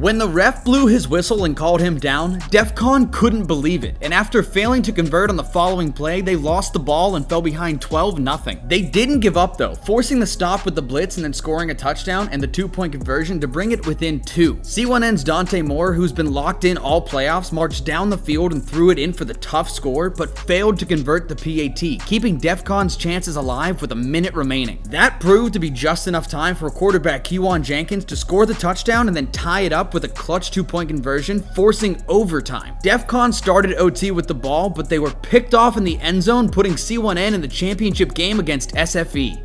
When the ref blew his whistle and called him down, DEFCON couldn't believe it, and after failing to convert on the following play, they lost the ball and fell behind 12-0. They didn't give up though, forcing the stop with the blitz and then scoring a touchdown and the two-point conversion to bring it within two. C1N's Dante Moore, who's been locked in all playoffs, marched down the field and threw it in for the tough score, but failed to convert the PAT, keeping DEFCON's chances alive with a minute remaining. That proved to be just enough time for quarterback Kewan Jenkins to score the touchdown and then tie it up with a clutch two-point conversion, forcing overtime. DEFCON started OT with the ball, but they were picked off in the end zone, putting C1N in the championship game against SFE.